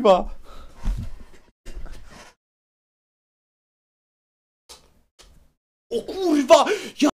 kurwa! O kurwa! Ja